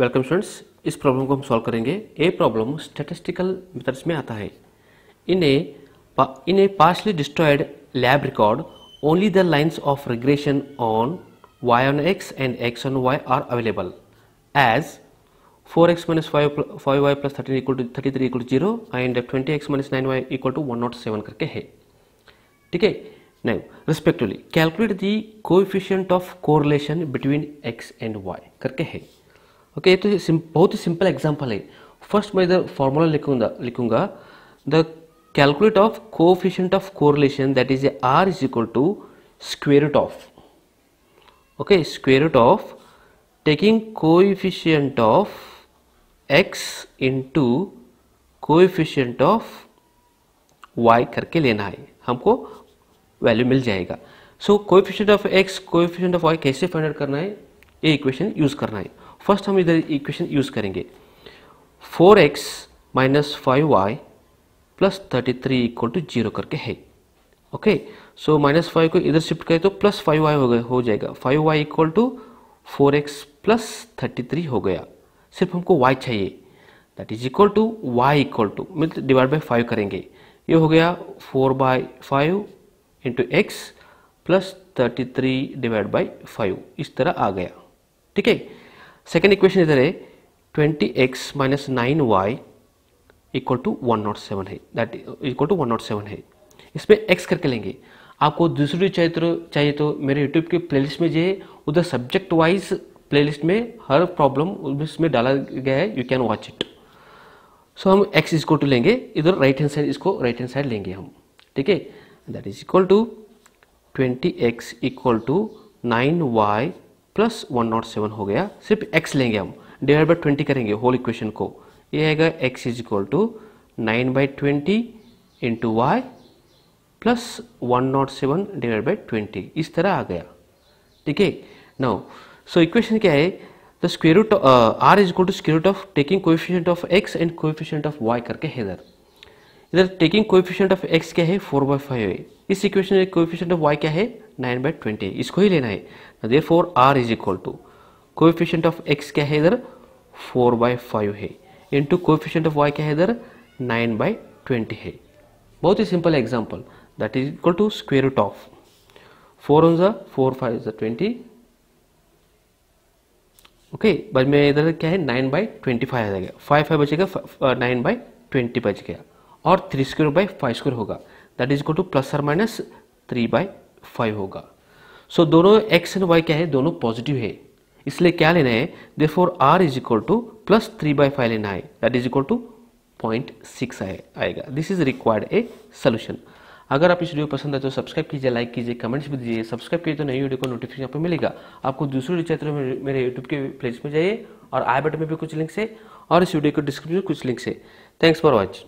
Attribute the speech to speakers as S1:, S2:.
S1: Welcome students इस problem को हम सॉल्व करेंगे। ए प्रॉब्लम स्टेटिस्टिकल मेथड्स में आता है। In a in a partially destroyed lab record only the lines of regression on Y on X and X on Y are available as four X minus five five Y plus thirteen equal to thirty three equal zero and twenty X minus nine Y equal to one not seven करके है। ठीक है? Naive respectively calculate the coefficient of correlation between X and Y करके है। Okay okay, तो बहुत ही simple example है. फ़र्स्ट मैं इधर फॉर्मूला लिखूँगा लिखूँगा. The calculate of coefficient of correlation that is a R is equal to square root of okay square root of taking coefficient of x into coefficient of y करके लेना है. हमको value मिल जाएगा. So coefficient of x coefficient of y कैसे find out करना है? ये इक्वेशन यूज़ करना है. फ़र्स्ट हम इधर इक्वेशन यूज़ करेंगे। 4x X minus five Y plus thirty three equal to zero करके है। ओके सो माइनस फाइव को इधर शिफ्ट करें तो प्लस फाइव वाई हो गया, हो जाएगा। Five Y equal to four X plus thirty three हो गया। सिर्फ़ हमको y चाहिए। That is equal to Y equal to मतलब डिवाइड बाई फाइव करेंगे। ये हो गया four by five into X plus thirty three divide by five इस तरह आ गया। ठीक है? सेकेंड इक्वेशन इधर है twenty X minus nine Y equal to one not seven है that equal to one not seven है इसमें एक्स करके लेंगे। आपको दूसरी चाहिए तो चाहिए तो मेरे यूट्यूब के प्लेलिस्ट में जो है, उधर सब्जेक्ट वाइज प्लेलिस्ट में हर प्रॉब्लम इसमें डाला गया है। You can watch it so हम एक्स इक्वल टू लेंगे। इधर राइट हैंड साइड इसको राइट हैंड साइड लेंगे हम। ठीक है? That is equal to twenty X equal to nine Y plus one not seven हो गया, सिर्फ़ एक्स लेंगे हम डिवाइड बाई ट्वेंटी करेंगे होल इक्वेशन को। ये आएगा X is equal to nine by twenty into Y plus one not seven divide by twenty इस तरह आ गया। ठीक है? नाउ सो इक्वेशन क्या है? The square root R is equal to square root of taking coefficient of X and coefficient of Y करके है इधर टेकिंग कोएफिशिएंट ऑफ़ एक्स क्या है? फोर बाई फाइव है। इस इक्वेशन में कोएफिशिएंट ऑफ़ वाई क्या है? नाइन बाई ट्वेंटी है। इसको ही लेना है। Therefore r is equal to coefficient of x क्या है इधर? फोर बाई फाइव है। इंटू कोएफिशिएंट ऑफ़ y क्या है इधर? 9 बाई ट्वेंटी है। बहुत ही simple example that is equal to square root of four on ज़ा फोर फाइव ज़ा ट्वेंटी ओके बस में इधर क्या है? नाइन बाई ट्वेंटी फाइव आ जाएगा। फाइव फाइव बचेगा नाइन बाई ट्वेंटी बच गया। और three square by five square होगा। That is equal to plus और माइनस थ्री बाई फाइव होगा। सो so, दोनों एक्स एंड वाई क्या है? दोनों पॉजिटिव है। इसलिए क्या लेना है? Therefore R is equal to plus three by five लेना है। That is equal to point six आएगा। This is required a solution अगर आप इस वीडियो पसंद है तो सब्सक्राइब कीजिए लाइक कीजिए कमेंट्स भी दीजिए। सब्सक्राइब कीजिए तो नई वीडियो को नोटिफिकेशन आपको मिलेगा। आपको दूसरे चित्र में मेरे यूट्यूब के प्लेस में जाइए और आई बटन में भी कुछ लिंक्स है और इस वीडियो के डिस्क्रिप्शन में कुछ लिंक्स है। Thanks for watch